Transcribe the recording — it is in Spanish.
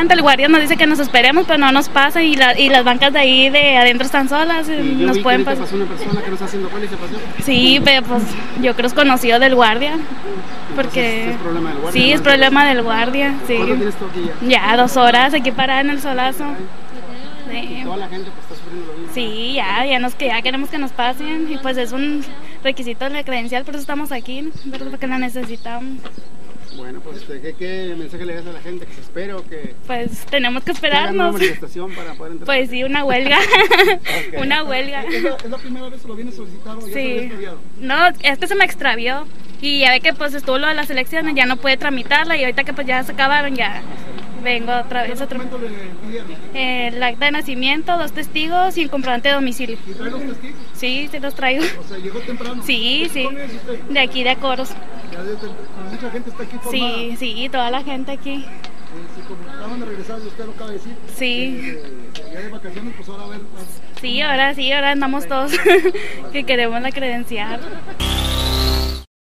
El guardia nos dice que nos esperemos, pero no nos pasa y, la, y las bancas de ahí de adentro están solas, Y nos pueden pasar. pasó una persona que no está haciendo cola y se pasó. Sí, pero pues yo creo es conocido del guardia, porque es problema del guardia, sí, ¿no? es problema del guardia, sí. ¿Cuánto tienes tú aquí ya? Ya dos horas aquí parada en el solazo. Sí. Toda la gente pues, está sufriendo lo mismo. Sí, ya, ya, nos, ya queremos que nos pasen y pues es un requisito de la credencial, por eso estamos aquí, ¿verdad? porque la necesitamos. Bueno, pues este, ¿qué, ¿qué mensaje le das a la gente? ¿Que se espere o que, Pues tenemos que que hagan una esperarnos. manifestación para poder entrar? Pues sí, una huelga, una huelga. ¿Es la, es la primera vez que lo vienes solicitado? ¿Ya Sí. extraviado? No, este se me extravió y ya ve que pues estuvo lo de las elecciones, ya no pude tramitarla y ahorita que pues ya se acabaron ya vengo otra vez. ¿Qué Otro, pidieron? el acta de nacimiento, dos testigos y el comprobante de domicilio. ¿Y trae los testigos? Sí, sí los traigo. O sea, llegó temprano. Sí, sí. De aquí de Acoros. Ya desde tem- mucha gente está aquí formada. Sí, sí, toda la gente aquí. Eh, sí, como acaban de regresar, y usted lo acaba de decir. Sí, Eh, ya de vacaciones, pues ahora a ver. a ver. sí, ahora sí, ahora andamos todos que queremos la credencial.